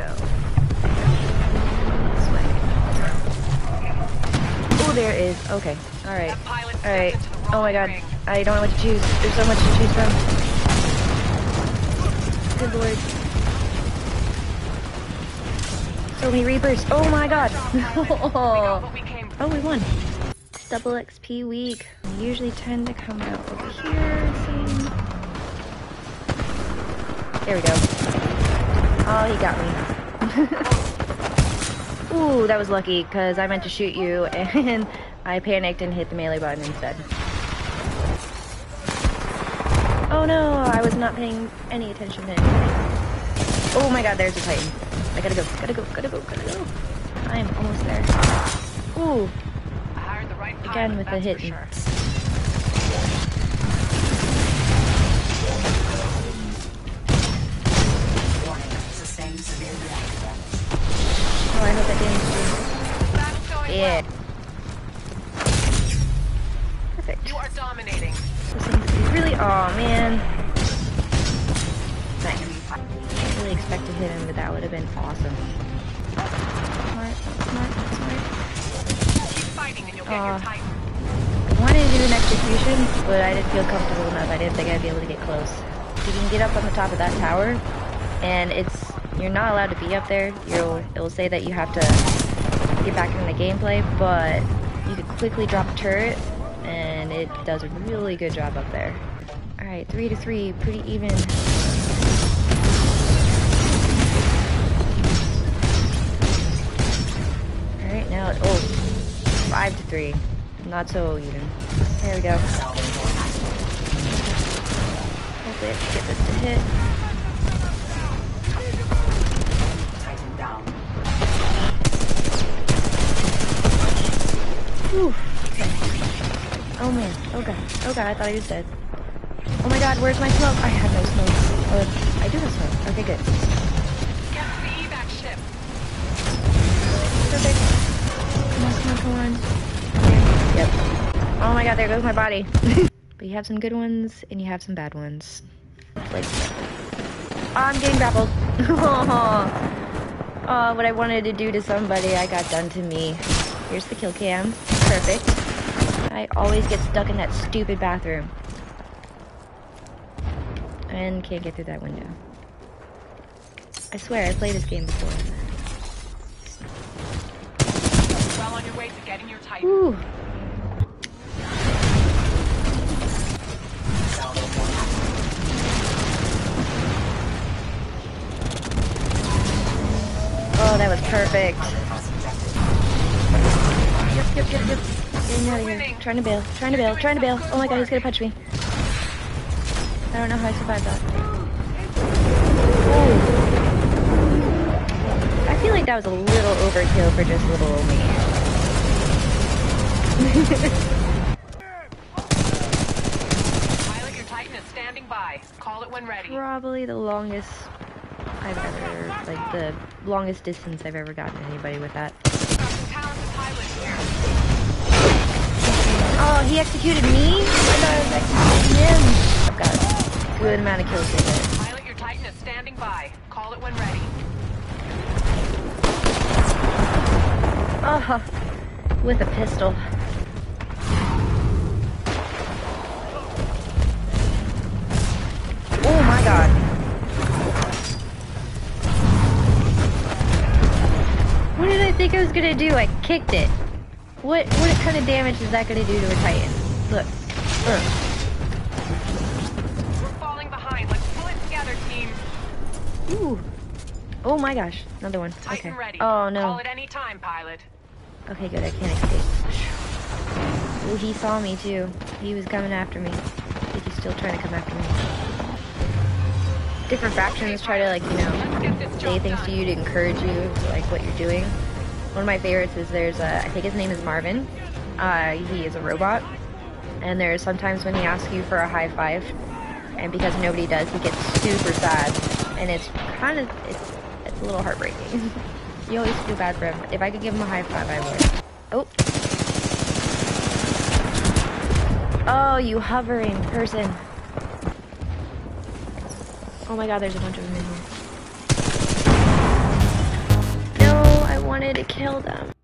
go. This way. Oh, there is. Okay. All right. All right. Oh my God. I don't know what to choose. There's so much to choose from. Good lord. So many reapers. Oh my God. oh, we won. Double XP week. I usually tend to come out over here. seems. There we go. Oh, he got me. Ooh, that was lucky, because I meant to shoot you, and I panicked and hit the melee button instead. Oh no, I was not paying any attention to anything. Oh my god, there's a titan. I gotta go, gotta go, gotta go, gotta go. I am almost there. Ooh, again with the hit. Sure. Perfect. You are dominating. This thing's really. Oh man. Nice. I didn't really expected hit him, but that would have been awesome. Smart, smart, smart. Keep fighting and you'll get your titan. I wanted to do an execution, but I didn't feel comfortable enough. I didn't think I'd be able to get close. You can get up on the top of that tower, and it's you're not allowed to be up there. You'll it'll say that you have to get back into the gameplay, but you can quickly drop a turret, and it does a really good job up there. All right, three to three, pretty even. All right, now oh, five to three. Not so even. There we go. Hopefully I can get this to hit. Oh god. I thought he was dead. Oh my god, where's my smoke? I have no smoke. Oh, I do have smoke. Okay, good. Get to the evac ship. Perfect. Come on, come on, come on. Okay, Yep. Oh my god, there goes my body. but you have some good ones and you have some bad ones. Like, oh, I'm getting grappled. oh, what I wanted to do to somebody, I got done to me. Here's the kill cam. Perfect. I always get stuck in that stupid bathroom. And can't get through that window. I swear, I played this game before. Well on your way to getting your titan. Ooh. Oh, that was perfect. Yep, yep, yep, yep. Getting out of here. Trying to bail, trying to bail, trying to bail. Oh my god, he's gonna punch me. I don't know how I survived that. Ooh. I feel like that was a little overkill for just little old me. Pilot, your titan is standing by. Call it when ready. Probably the longest I've ever, like the longest distance I've ever gotten anybody with that. Oh, he executed me? I thought I was executing him. I've got a good amount of kills with it. Pilot, your titan is standing by. Call it when ready. Oh, with a pistol. Oh my god. What did I think I was gonna do? I kicked it. What what kind of damage is that gonna do to a titan? Look. Ugh. We're falling behind. Let's pull it together, team. Ooh. Oh my gosh, another one. Titan Okay. ready. Oh Call no. it any time, pilot. Okay, good. I can't escape. Ooh, he saw me too. He was coming after me. I think he's still trying to come after me. Different factions try to like, you know, Let's get this say things done. to you to encourage you, like what you're doing. One of my favorites is there's a, I think his name is Marvin. Uh, he is a robot, and there's sometimes when he asks you for a high five, and because nobody does, he gets super sad, and it's kind of it's it's a little heartbreaking. you always feel bad for him. If I could give him a high five, I would. Oh. Oh, you hovering person. Oh my god, there's a bunch of them in here. Wanted to kill them.